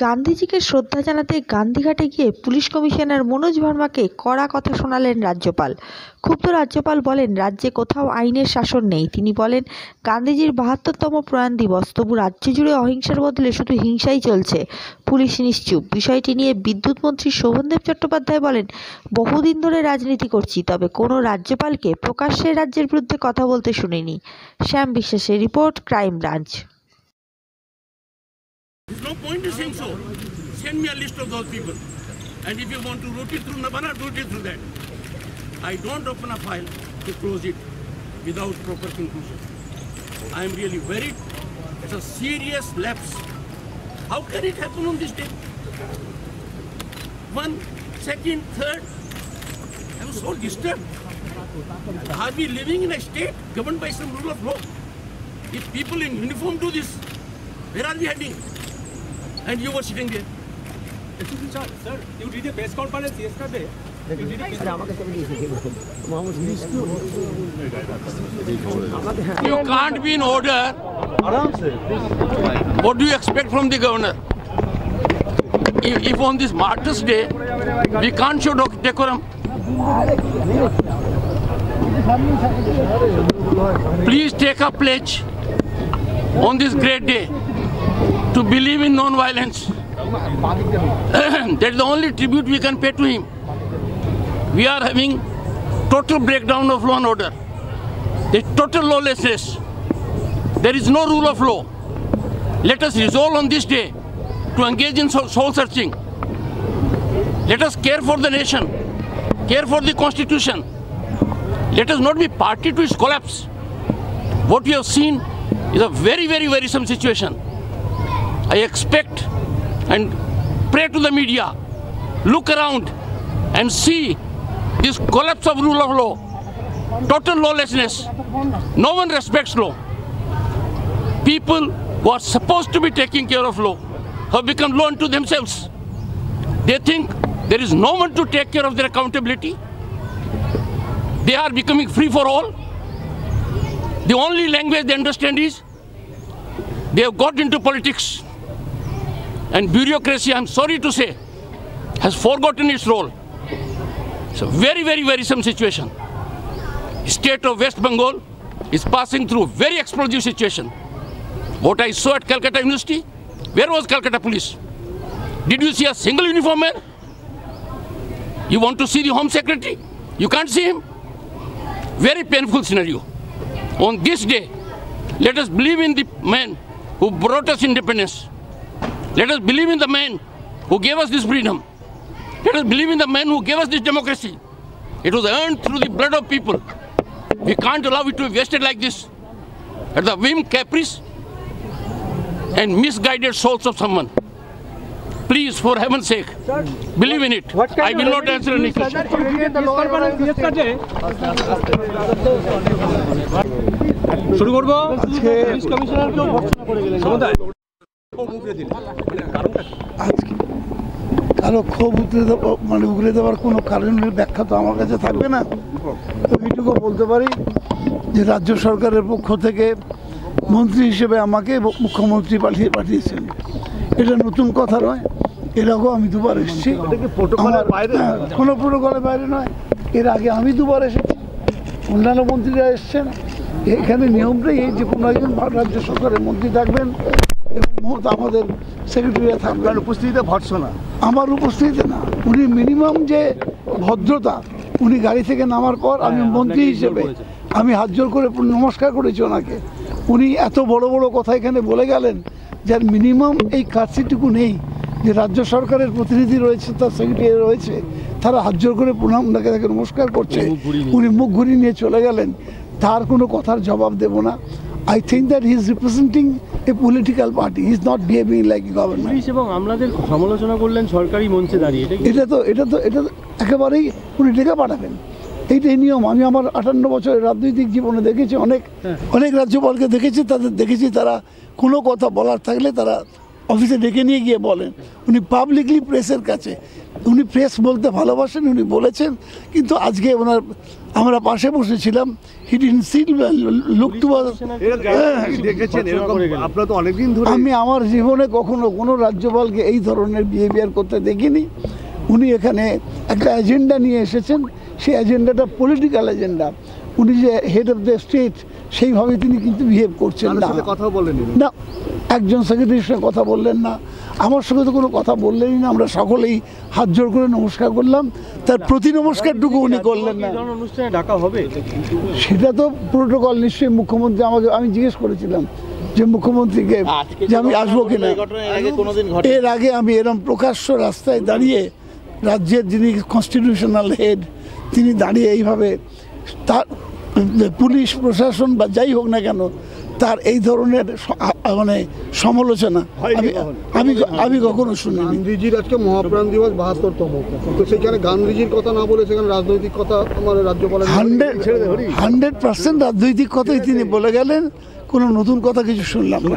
গান্ধীজিকে শ্রদ্ধা জানাতে গান্ধীঘাটে গিয়ে পুলিশ কমিশনার মনোজ ভার্মাকে কড়া কথা শোনালেন রাজ্যপাল। ক্ষুব্ধ রাজ্যপাল বলেন, রাজ্যে কোথাও আইনের শাসন নেই। তিনি বলেন, গান্ধীজির বাহাত্তরতম প্রয়াণ দিবস, তবু রাজ্য জুড়ে অহিংসার বদলে শুধু হিংসাই চলছে। পুলিশ নিশ্চুপ। বিষয়টি নিয়ে বিদ্যুৎ মন্ত্রী শোভনদেব চট্টোপাধ্যায় বলেন, বহুদিন ধরে রাজনীতি করছি, তবে কোনো রাজ্যপালকে প্রকাশ্যে রাজ্যের বিরুদ্ধে কথা বলতে শুনিনি। শ্যাম বিশ্বাসের report crime branch. Point in saying so. Send me a list of those people. And if you want to route it through Navana, route it through that. I don't open a file to close it without proper conclusion. I am really worried. It's a serious lapse. How can it happen on this day? One, second, third. I was so disturbed. Are we living in a state governed by some rule of law? If people in uniform do this, where are we heading? And you were sitting there. Sir. You did a press. You can't be in order. What do you expect from the governor? If, if on this Martyrs Day we can't show decorum, please take a pledge on this great day to believe in non-violence. that is the only tribute we can pay to him. We are having total breakdown of law and order. There is total lawlessness. There is no rule of law. Let us resolve on this day to engage in soul searching. Let us care for the nation, care for the constitution. Let us not be party to its collapse. What we have seen is a very, very worrisome situation. I expect and pray to the media, look around and see this collapse of rule of law, total lawlessness. No one respects law. People who are supposed to be taking care of law have become law unto themselves. They think there is no one to take care of their accountability. They are becoming free for all. The only language they understand is they have got into politics. And bureaucracy, I'm sorry to say, has forgotten its role. It's a very, very worrisome situation. State of West Bengal is passing through very explosive situation. What I saw at Calcutta University, where was Calcutta police? Did you see a single uniform man? You want to see the Home Secretary? You can't see him. Very painful scenario. On this day, let us believe in the man who brought us independence. Let us believe in the man who gave us this freedom. Let us believe in the man who gave us this democracy. It was earned through the blood of people. We can't allow it to be wasted like this at the whim, caprice, and misguided souls of someone. Please, for heaven's sake, believe in it. I will not answer any question. শুরু করবো police আজকে কারও ক্ষোভ উতরে দেওয়া মানে উগরে দেওয়ার কোনো কারণের ব্যাখ্যা তো আমার কাছে থাকবে না। তো এইটুকু বলতে পারি যে রাজ্য সরকারের পক্ষ থেকে মন্ত্রী হিসেবে আমাকে মুখ্যমন্ত্রী পাঠিয়ে পাঠিয়েছেন। এটা নতুন কথা নয় এর আগেও আমি দুবার এসেছি। কোনো প্রোটোকলের বাইরে নয়। এর আগে আমি দুবার এসেছি। অন্যান্য মন্ত্রীরা এসছেন। এখানে নিয়মটাই এই যে কোনো একজন রাজ্য সরকারের মন্ত্রী থাকবেন এবং আমাদের সেক্রেটারি থাকবেন। উপস্থিতিতে ভর্সনা আমার উপস্থিতিতে না উনি মিনিমাম যে ভদ্রতা উনি গাড়ি থেকে নামার পর আমি হ্যাঁ, মন্ত্রী হিসেবে আমি হাত জোর করে নমস্কার করেছি ওনাকে। উনি এত বড় বড় কথা এখানে বলে গেলেন যার মিনিমাম এই কাজটিটুকু নেই। যে রাজ্য সরকারের প্রতিনিধি রয়েছে তার সেক্রেটারি রয়েছে তারা হাত জোর করে প্রণাম ওনাকে তাকে নমস্কার করছে। উনি মুখ ঘুরিয়ে নিয়ে চলে গেলেন। তার কোনো কথার জবাব দেব না। I think that he is representing a political party is not behaving like a government police এবং আমলাদের সমালোচনা করলেন সরকারি মঞ্চে দাঁড়িয়ে এটা তো এটা তো এটা তো একেবারেই উনি ডেকে পাঠাবেন। এইটাই নিয়ম। আমি আমার আটান্ন বছরের রাজনৈতিক জীবনে দেখেছি অনেক হ্যাঁ। অনেক রাজ্যপালকে দেখেছি তাদের দেখেছি তারা কোনো কথা বলার থাকলে তারা অফিসে ডেকে নিয়ে গিয়ে বলেন। উনি পাবলিকলি প্রেসের কাছে। উনি প্রেস বলতে ভালোবাসেন উনি বলেছেন কিন্তু আজকে ওনার আমরা পাশে বসেছিলাম হি ডিন সিল লুক টু দেখেছেন এরকম আপনারা তো ধরে আমি আমার জীবনে কখনো কোনো রাজ্যপালকে এই ধরনের বিহেভিয়ার করতে দেখিনি। উনি এখানে একটা এজেন্ডা নিয়ে এসেছেন সেই এজেন্ডাটা পলিটিক্যাল এজেন্ডা উনি যে হেড অফ দ্য স্টেট সেইভাবে তিনি কিন্তু বিহেভ করছেন না। কথা বলেনি না একজন সেক্রেটারির সঙ্গে কথা বললেন না। আমার সঙ্গে তো কোনো কথা বললেনই না। আমরা সকলেই হাত জোর করে নমস্কার করলাম। তার প্রতি নমস্কারটুকু উনি করলেন না। অনুষ্ঠানে ডাকা হবে? সেটা তো প্রোটোকল নিশ্চয়ই মুখ্যমন্ত্রী আমাকে আমি জিজ্ঞেস করেছিলাম যে মুখ্যমন্ত্রীকে যে আমি আসব কিনা এর আগে আমি এরম প্রকাশ্য রাস্তায় দাঁড়িয়ে রাজ্যের যিনি কনস্টিটিউশনাল হেড তিনি দাঁড়িয়ে এইভাবে তার পুলিশ প্রশাসন বা যাই হোক না কেন তার এই ধরনের মানে সমালোচনা আমি আমি আমি কখনো। শুনিনি। গান্ধীজির আজকে মহাপ্রাণ দিবস বাহাত্তরতম। তো সেখানে গান্ধীজির কথা না বলে সেখানে রাজনৈতিক কথা আমার রাজ্যপাল হান্ড্রেড হান্ড্রেড পার্সেন্ট রাজনৈতিক কথাই তিনি বলে গেলেন। কোনো নতুন কথা কিছু শুনলাম না।